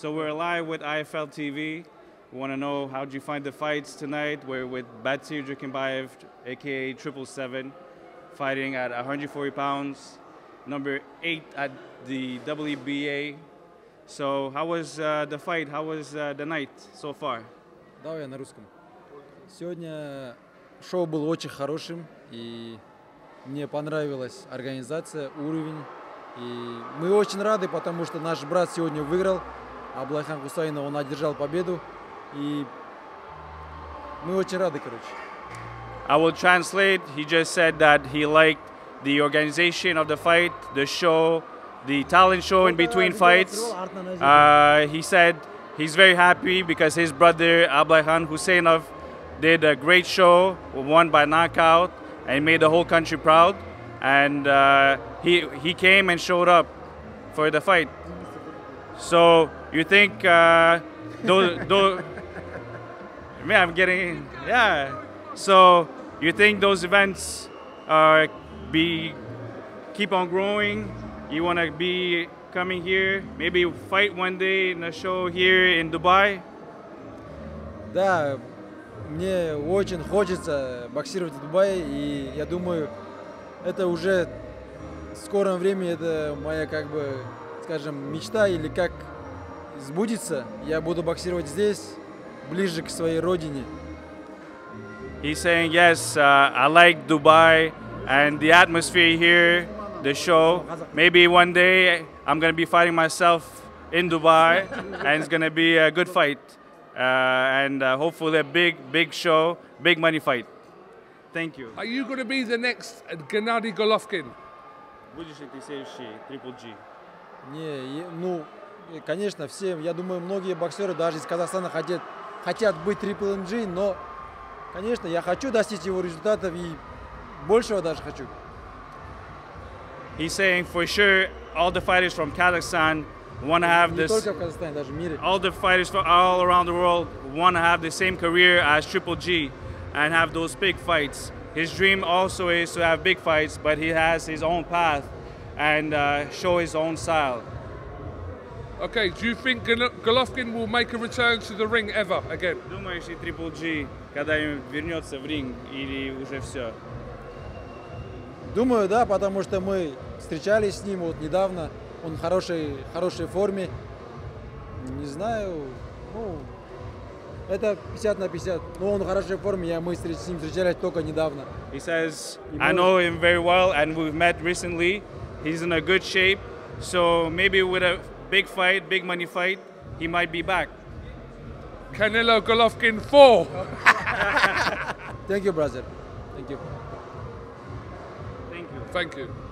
So we're live with IFL TV. We want to know how did you find the fights tonight? We're with Batsir Jukembayev, aka Triple Seven, fighting at 140 pounds, number eight at the WBA. So how was uh, the fight? How was uh, the night so far? Давай на русском. Сегодня шоу было очень хорошим, и мне понравилась организация, уровень. И мы очень рады, потому что наш брат сегодня выиграл. Хусаинов, он одержал победу. И мы очень рады, короче. I will translate. He just said that he liked the organization of the fight, the show, the talent show in between fights. Uh, he said he's very happy because his brother Abylaikhan Khussainov did a great show, won by knockout, and made the whole country proud. And uh, he he came and showed up for the fight. So you think uh, those, those Man, I'm getting yeah. So you think those events uh, be keep on growing? You want to be coming here, maybe fight one day in a show here in Dubai? Да, мне очень хочется боксировать в Дубае, и я думаю, это уже в скором времени это моя, как бы, скажем, мечта или как сбудется. Я буду боксировать здесь, ближе к своей родине. He's saying, yes, uh, I like Dubai and the atmosphere here, the show. Maybe one day I'm going to be fighting myself in Dubai and it's going to be a good fight. Uh, and uh, hopefully a big, big show, big money fight. Thank you. Are you going to be the next Gennady Golovkin? Будешь ли ты следующий Triple G? Не, ну, конечно, все, я думаю, многие боксеры даже из Казахстана хотят хотят быть Triple MG, но, конечно, я хочу достичь его результатов и большего даже хочу. He's saying for sure all the fighters from Kazakhstan want to have this. All the fighters from all around the world want to have the same career as Triple G and have those big fights. His dream also is to have big fights, but he has his own path and uh, show his own style. Okay, do you think Golovkin will make a return to the ring ever again? Думаешь ли Triple G когда-нибудь вернется в ринг или уже все? Думаю, да, потому что мы встречались с ним вот недавно. Он в хорошей, хорошей форме. Не знаю, ну, это 50 на 50. Но он в хорошей форме, я мы с ним встречались только недавно. He says, I know him very well and we've met recently. He's in a good shape. So maybe with a big fight, big money fight, he might be back. Canelo Golovkin 4. Thank you, brother. Thank you. Thank you. Thank you.